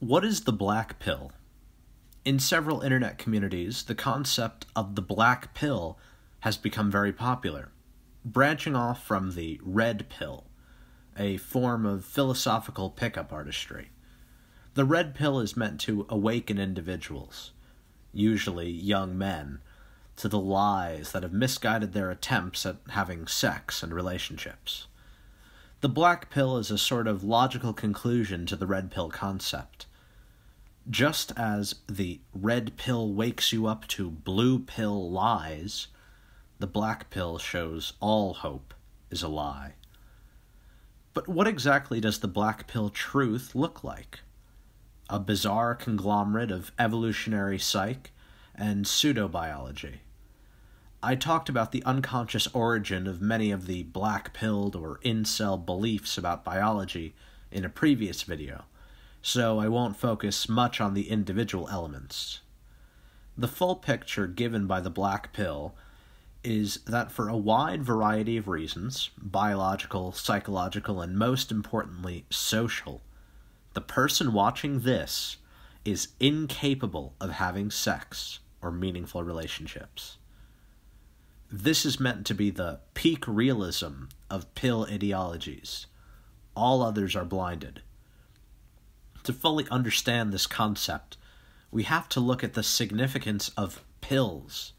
What is the black pill? In several internet communities, the concept of the black pill has become very popular, branching off from the red pill, a form of philosophical pickup artistry. The red pill is meant to awaken individuals, usually young men, to the lies that have misguided their attempts at having sex and relationships. The black pill is a sort of logical conclusion to the red pill concept just as the red pill wakes you up to blue pill lies, the black pill shows all hope is a lie. But what exactly does the black pill truth look like? A bizarre conglomerate of evolutionary psych and pseudobiology. I talked about the unconscious origin of many of the black pilled or incel beliefs about biology in a previous video so I won't focus much on the individual elements. The full picture given by the black pill is that for a wide variety of reasons biological, psychological, and most importantly, social the person watching this is incapable of having sex or meaningful relationships. This is meant to be the peak realism of pill ideologies. All others are blinded to fully understand this concept, we have to look at the significance of pills.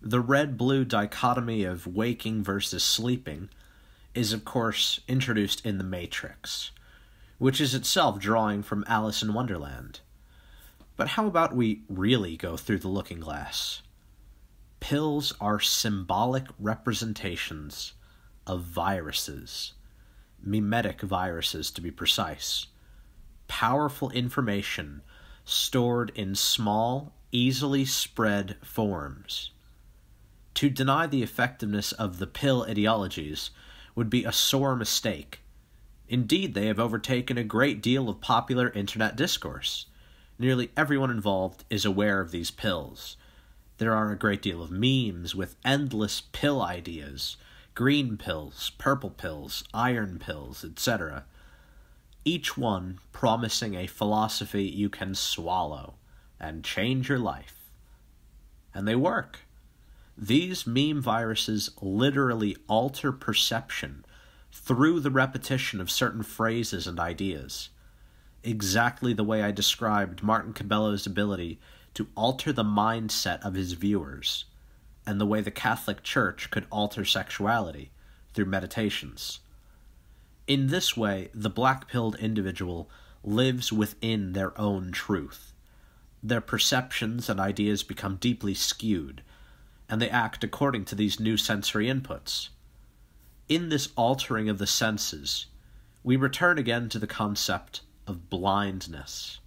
The red blue dichotomy of waking versus sleeping is, of course, introduced in The Matrix, which is itself drawing from Alice in Wonderland. But how about we really go through the looking glass? Pills are symbolic representations of viruses, memetic viruses to be precise powerful information stored in small, easily spread forms. To deny the effectiveness of the pill ideologies would be a sore mistake. Indeed, they have overtaken a great deal of popular internet discourse. Nearly everyone involved is aware of these pills. There are a great deal of memes with endless pill ideas green pills, purple pills, iron pills, etc each one promising a philosophy you can swallow and change your life. And they work. These meme viruses literally alter perception through the repetition of certain phrases and ideas. Exactly the way I described Martin Cabello's ability to alter the mindset of his viewers, and the way the Catholic Church could alter sexuality through meditations. In this way, the black pilled individual lives within their own truth. Their perceptions and ideas become deeply skewed, and they act according to these new sensory inputs. In this altering of the senses, we return again to the concept of blindness,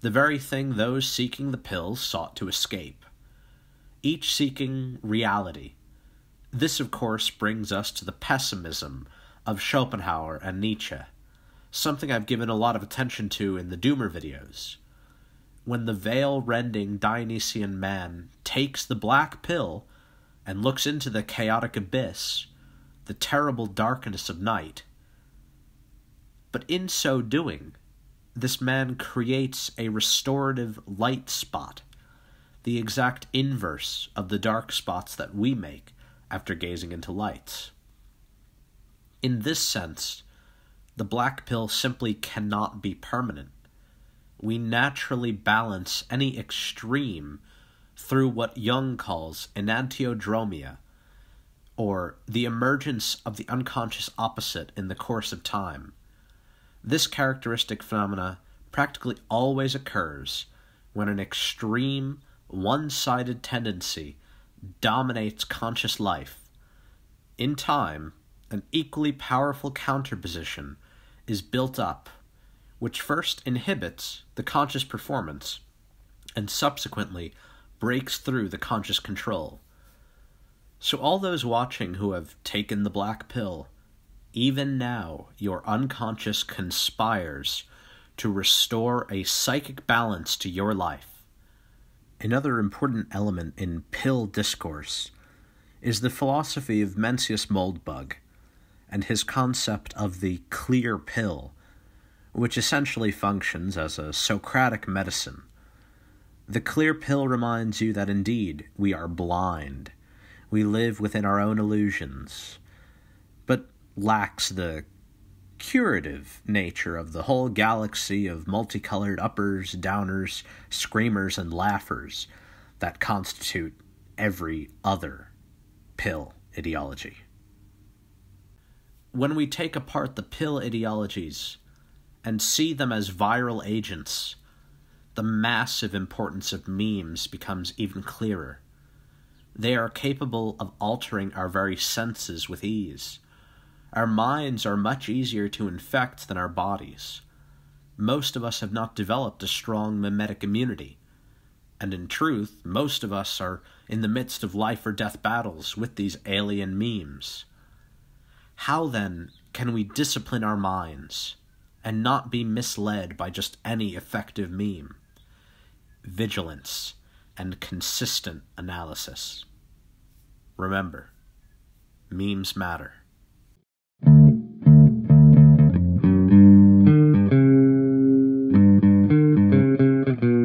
the very thing those seeking the pills sought to escape. Each seeking reality. This, of course, brings us to the pessimism of Schopenhauer and Nietzsche, something I've given a lot of attention to in the Doomer videos. When the veil rending Dionysian man takes the black pill and looks into the chaotic abyss, the terrible darkness of night. But in so doing, this man creates a restorative light spot, the exact inverse of the dark spots that we make after gazing into lights. In this sense, the black pill simply cannot be permanent. We naturally balance any extreme through what Jung calls enantiodromia, or the emergence of the unconscious opposite in the course of time. This characteristic phenomena practically always occurs when an extreme, one sided tendency dominates conscious life. In time, an equally powerful counterposition is built up, which first inhibits the conscious performance and subsequently breaks through the conscious control. So, all those watching who have taken the black pill, even now your unconscious conspires to restore a psychic balance to your life. Another important element in pill discourse is the philosophy of Mencius Moldbug and his concept of the clear pill, which essentially functions as a Socratic medicine. The clear pill reminds you that indeed we are blind. We live within our own illusions, but lacks the curative nature of the whole galaxy of multicolored uppers, downers, screamers, and laughers that constitute every other pill ideology. When we take apart the pill ideologies and see them as viral agents, the massive importance of memes becomes even clearer. They are capable of altering our very senses with ease. Our minds are much easier to infect than our bodies. Most of us have not developed a strong memetic immunity, and in truth, most of us are in the midst of life or death battles with these alien memes. How then can we discipline our minds and not be misled by just any effective meme? Vigilance and consistent analysis. Remember, memes matter.